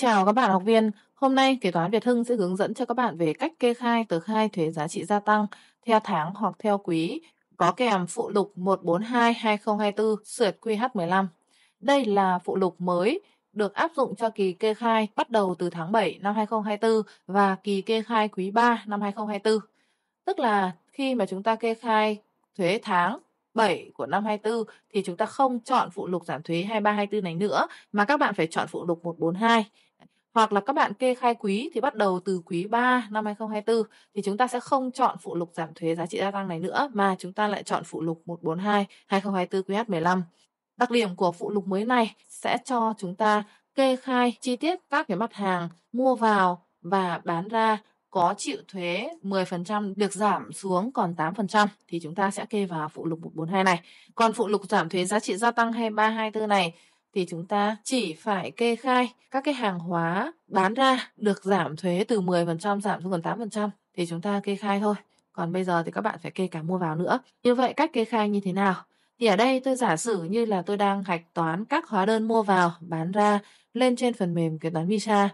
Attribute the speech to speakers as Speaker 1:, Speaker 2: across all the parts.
Speaker 1: Chào các bạn học viên. Hôm nay, kế toán Việt Hưng sẽ hướng dẫn cho các bạn về cách kê khai tờ khai thuế giá trị gia tăng theo tháng hoặc theo quý, có kèm phụ lục 142-2024 sửa QH15. Đây là phụ lục mới được áp dụng cho kỳ kê khai bắt đầu từ tháng 7 năm 2024 và kỳ kê khai quý 3 năm 2024. Tức là khi mà chúng ta kê khai thuế tháng 7 của năm 24 thì chúng ta không chọn phụ lục giảm thuế 2324 này nữa, mà các bạn phải chọn phụ lục 142. Hoặc là các bạn kê khai quý thì bắt đầu từ quý 3 năm 2024 thì chúng ta sẽ không chọn phụ lục giảm thuế giá trị gia tăng này nữa, mà chúng ta lại chọn phụ lục 142 2024 QH15. Đặc điểm của phụ lục mới này sẽ cho chúng ta kê khai chi tiết các cái mặt hàng mua vào và bán ra có chịu thuế 10% được giảm xuống còn 8% thì chúng ta sẽ kê vào phụ lục 142 này. Còn phụ lục giảm thuế giá trị gia tăng 2324 này thì chúng ta chỉ phải kê khai các cái hàng hóa bán ra được giảm thuế từ 10% giảm xuống còn 8% thì chúng ta kê khai thôi. Còn bây giờ thì các bạn phải kê cả mua vào nữa. Như vậy cách kê khai như thế nào? Thì ở đây tôi giả sử như là tôi đang hạch toán các hóa đơn mua vào, bán ra lên trên phần mềm kế toán Visa.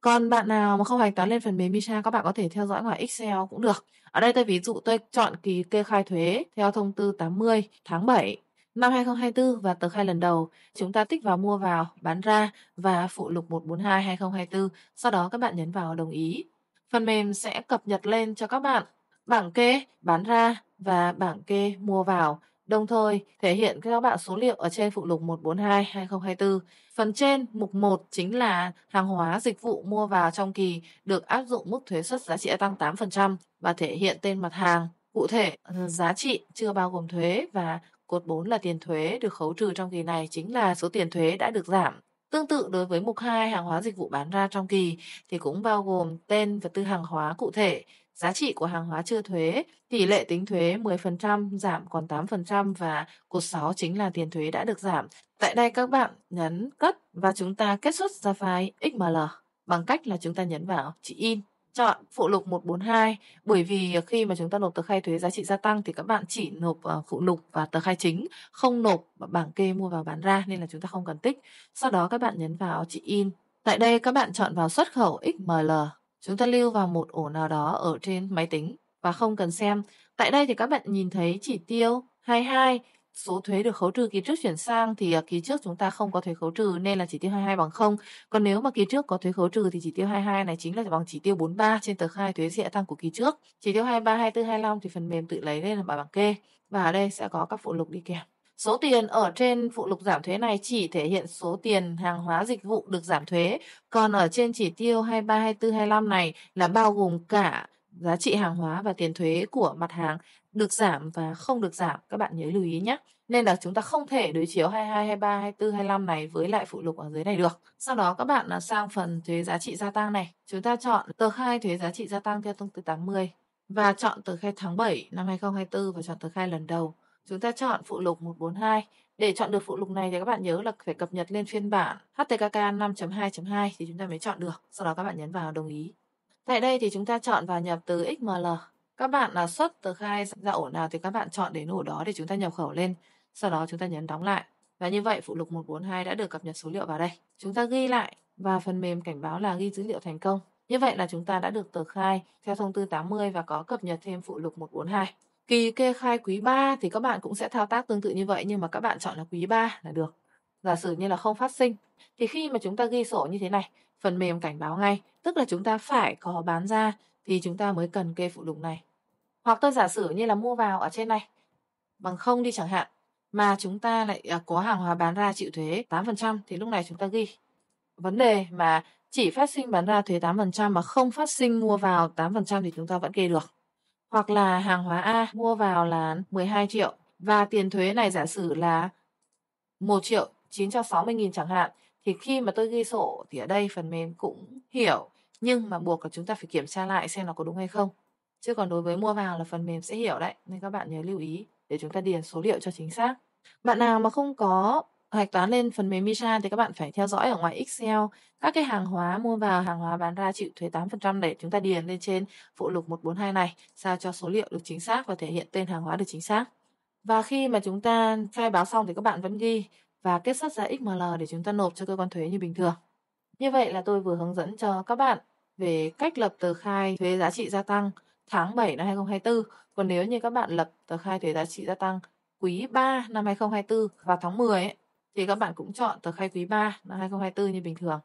Speaker 1: Còn bạn nào mà không hạch toán lên phần mềm Visa, các bạn có thể theo dõi ngoài Excel cũng được. Ở đây tôi ví dụ tôi chọn kỳ kê khai thuế theo thông tư 80 tháng 7 năm 2024 và tờ khai lần đầu. Chúng ta tích vào mua vào, bán ra và phụ lục 142 2024. Sau đó các bạn nhấn vào đồng ý. Phần mềm sẽ cập nhật lên cho các bạn bảng kê bán ra và bảng kê mua vào đồng thời thể hiện các bạn số liệu ở trên phụ lục 142 2024. Phần trên mục 1 chính là hàng hóa dịch vụ mua vào trong kỳ được áp dụng mức thuế suất giá trị gia tăng 8% và thể hiện tên mặt hàng, cụ thể giá trị chưa bao gồm thuế và cột 4 là tiền thuế được khấu trừ trong kỳ này chính là số tiền thuế đã được giảm. Tương tự đối với mục 2 hàng hóa dịch vụ bán ra trong kỳ thì cũng bao gồm tên và tư hàng hóa cụ thể, giá trị của hàng hóa chưa thuế, tỷ lệ tính thuế 10% giảm còn 8% và cột 6 chính là tiền thuế đã được giảm. Tại đây các bạn nhấn cất và chúng ta kết xuất ra file XML bằng cách là chúng ta nhấn vào chữ in chọn phụ lục 142 bởi vì à, khi mà chúng ta nộp tờ khai thuế giá trị gia tăng thì các bạn chỉ nộp à, phụ lục và tờ khai chính, không nộp bảng kê mua vào bán ra nên là chúng ta không cần tích. Sau đó các bạn nhấn vào chữ in. Tại đây các bạn chọn vào xuất khẩu XML Chúng ta lưu vào một ổ nào đó ở trên máy tính và không cần xem. Tại đây thì các bạn nhìn thấy chỉ tiêu 22 số thuế được khấu trừ kỳ trước chuyển sang thì à, kỳ trước chúng ta không có thuế khấu trừ nên là chỉ tiêu 22 bằng 0. Còn nếu mà kỳ trước có thuế khấu trừ thì chỉ tiêu 22 này chính là bằng chỉ tiêu 43 trên tờ khai thuế sẽ tăng của kỳ trước. Chỉ tiêu 23, 24, 25 thì phần mềm tự lấy lên là bài bảng kê. Và ở đây sẽ có các phụ lục đi kèm. Số tiền ở trên phụ lục giảm thuế này chỉ thể hiện số tiền hàng hóa dịch vụ được giảm thuế, còn ở trên chỉ tiêu 23, 24, 25 này là bao gồm cả giá trị hàng hóa và tiền thuế của mặt hàng được giảm và không được giảm. Các bạn nhớ lưu ý nhé. Nên là chúng ta không thể đối chiếu 22, 23, 24, 25 này với lại phụ lục ở dưới này được. Sau đó các bạn à, sang phần thuế giá trị gia tăng này. Chúng ta chọn tờ khai thuế giá trị gia tăng theo thông tư 80 và chọn tờ khai tháng 7 năm 2024 và chọn tờ khai lần đầu. Chúng ta chọn phụ lục 142. Để chọn được phụ lục này thì các bạn nhớ là phải cập nhật lên phiên bản HTKK 5.2.2 thì chúng ta mới chọn được. Sau đó các bạn nhấn vào đồng ý. Tại đây thì chúng ta chọn vào nhập từ XML. Các bạn là xuất tờ khai ra ổ nào thì các bạn chọn đến ổ đó để chúng ta nhập khẩu lên. Sau đó chúng ta nhấn đóng lại. Và như vậy, phụ lục 142 đã được cập nhật số liệu vào đây. Chúng ta ghi lại và phần mềm cảnh báo là ghi dữ liệu thành công. Như vậy là chúng ta đã được tờ khai theo thông tư 80 và có cập nhật thêm phụ lục 142. Kỳ kê khai quý 3 thì các bạn cũng sẽ thao tác tương tự như vậy, nhưng mà các bạn chọn là quý 3 là được. Giả sử như là không phát sinh thì khi mà chúng ta ghi sổ như thế này, phần mềm cảnh báo ngay, tức là chúng ta phải có bán ra thì chúng ta mới cần kê phụ lục này. Hoặc tôi giả sử như là mua vào ở trên này bằng không đi chẳng hạn mà chúng ta lại à, có hàng hóa bán ra chịu thuế 8% thì lúc này chúng ta ghi vấn đề mà chỉ phát sinh bán ra thuế 8% mà không phát sinh mua vào 8% thì chúng ta vẫn kê được. Hoặc là hàng hóa A mua vào là 12 triệu và tiền thuế này giả sử là 1 triệu 960.000 chẳng hạn thì khi mà tôi ghi sổ thì ở đây phần mềm cũng hiểu nhưng mà buộc là chúng ta phải kiểm tra lại xem nó có đúng hay không. Chứ còn đối với mua vào là phần mềm sẽ hiểu đấy nên các bạn nhớ lưu ý để chúng ta điền số liệu cho chính xác. Bạn nào mà không có hạch toán lên phần mềm Misa thì các bạn phải theo dõi ở ngoài Excel các cái hàng hóa mua vào, hàng hóa bán ra chịu thuế 8% để chúng ta điền lên trên phụ lục 142 này sao cho số liệu được chính xác và thể hiện tên hàng hóa được chính xác. Và khi mà chúng ta khai báo xong thì các bạn vẫn ghi và kết xuất ra XML để chúng ta nộp cho cơ quan thuế như bình thường. Như vậy là tôi vừa hướng dẫn cho các bạn về cách lập tờ khai thuế giá trị gia tăng tháng 7 năm 2024. Còn nếu như các bạn lập tờ khai thuế giá trị gia tăng quý 3 năm 2024 vào tháng 10 ấy, thì các bạn cũng chọn tờ khai quý 3 năm 2024 như bình thường.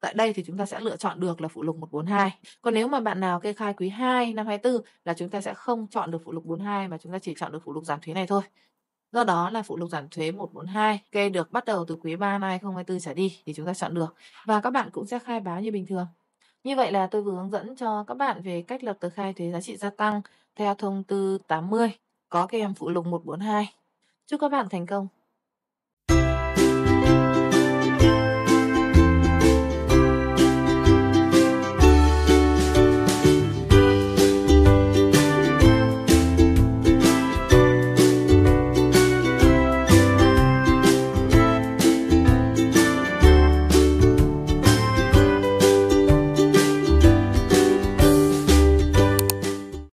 Speaker 1: Tại đây thì chúng ta sẽ lựa chọn được là phụ lục 142. Còn nếu mà bạn nào kê khai quý 2 năm 24 là chúng ta sẽ không chọn được phụ lục 42 mà chúng ta chỉ chọn được phụ lục giảm thuế này thôi. Do đó là phụ lục giảm thuế 142 kê được bắt đầu từ quý 3 năm 2024 trở đi thì chúng ta chọn được. Và các bạn cũng sẽ khai báo như bình thường. Như vậy là tôi vừa hướng dẫn cho các bạn về cách lập tờ khai thuế giá trị gia tăng theo thông tư 80 có kèm phụ lục 142. Chúc các bạn thành công.